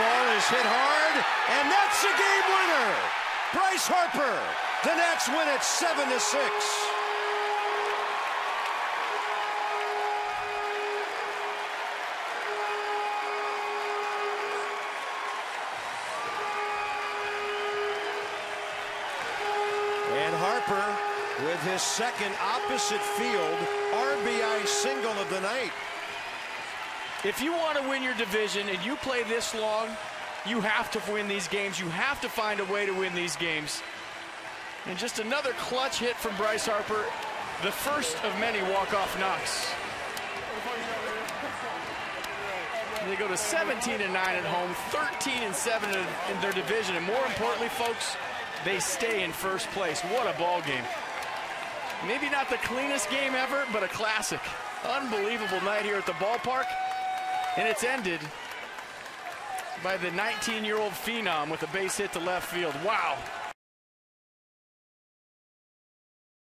ball is hit hard, and that's a game winner. Bryce Harper. The Nats win it 7 to 6. And Harper with his second opposite field RBI single of the night. If you want to win your division and you play this long, you have to win these games. You have to find a way to win these games. And just another clutch hit from Bryce Harper, the first of many walk-off knocks. They go to 17 and 9 at home, 13 and 7 in their division, and more importantly, folks, they stay in first place. What a ball game. Maybe not the cleanest game ever, but a classic. Unbelievable night here at the ballpark. And it's ended by the 19-year-old phenom with a base hit to left field. Wow.